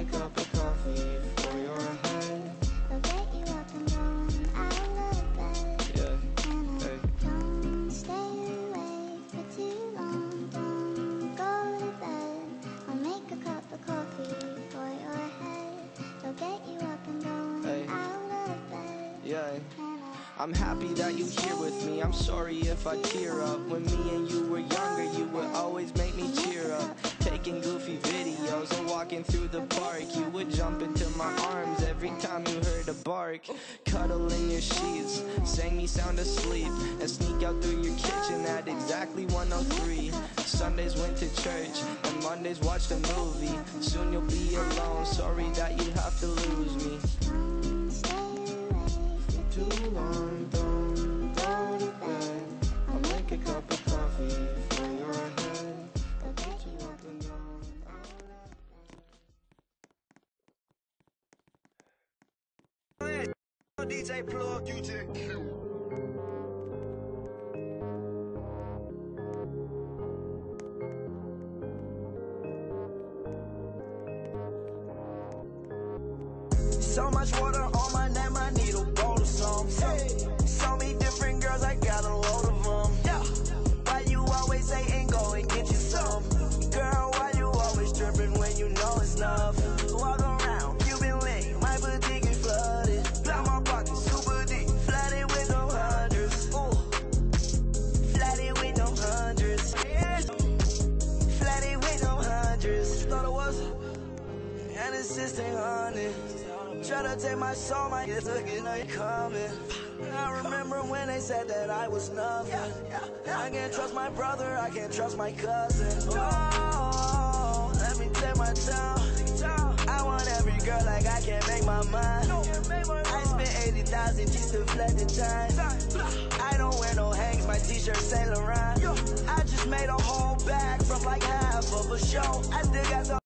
a cup of coffee for your head. I'll get you up and going out of bed. Yeah, And hey. Don't stay awake for too long. Don't go to bed. I'll make a cup of coffee for your head. I'll get you up and going Hey. out of bed. Yeah. I'm happy that you're here with me. I'm sorry if I tear up. When me and you were younger, you would always make me cheer up. Taking goofy videos and walking through the park. You would jump into my arms every time you heard a bark. Cuddle in your sheets, sang me sound asleep, and sneak out through your kitchen at exactly 103. Sundays went to church, and Mondays watched a movie. Soon you'll be alone. Sorry DJ plug you to the Q. So much water on my name, an assistant honey. Try to take my soul, my kids it, ain't coming. I remember when they said that I was nothing. I can't trust my brother, I can't trust my cousin. Oh, let me take my time. I want every girl like I can't make my mind. I spent 80,000 just to flood the time. I don't wear no hangs, my t-shirt Saint Laurent. I just made a whole bag from like half of a show. I still got some